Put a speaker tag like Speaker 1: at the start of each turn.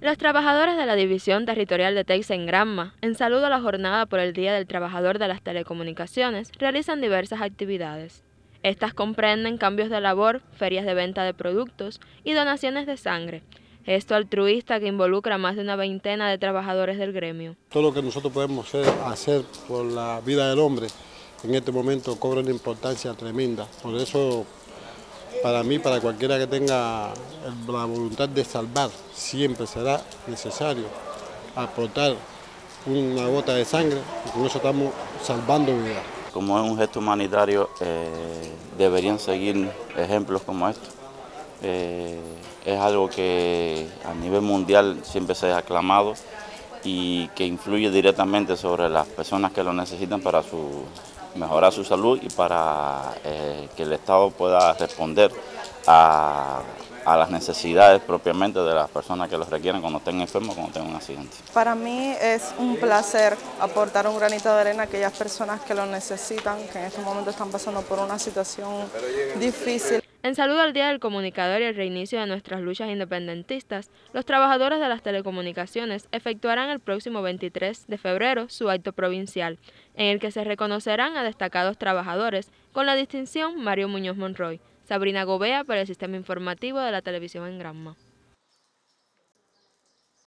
Speaker 1: Los trabajadores de la División Territorial de Teix en Granma, en saludo a la jornada por el Día del Trabajador de las Telecomunicaciones, realizan diversas actividades. Estas comprenden cambios de labor, ferias de venta de productos y donaciones de sangre, esto altruista que involucra más de una veintena de trabajadores del gremio.
Speaker 2: Todo lo que nosotros podemos hacer por la vida del hombre en este momento cobra una importancia tremenda. Por eso para mí, para cualquiera que tenga la voluntad de salvar, siempre será necesario aportar una gota de sangre y con eso estamos salvando vidas.
Speaker 3: Como es un gesto humanitario, eh, deberían seguir ejemplos como estos. Eh, es algo que a nivel mundial siempre se ha aclamado y que influye directamente sobre las personas que lo necesitan para mejorar su salud y para eh, que el Estado pueda responder a, las necesidades propiamente de las personas que los requieren cuando estén enfermos, cuando tengan un accidente.
Speaker 4: Para mí es un placer aportar un granito de arena a aquellas personas que lo necesitan, que en este momento están pasando por una situación difícil.
Speaker 1: En saludo al Día del Comunicador y el reinicio de nuestras luchas independentistas, los trabajadores de las telecomunicaciones efectuarán el próximo 23 de febrero su acto provincial, en el que se reconocerán a destacados trabajadores con la distinción Mario Muñoz Monroy, Sabrina Gobea para el Sistema Informativo de la Televisión en Granma.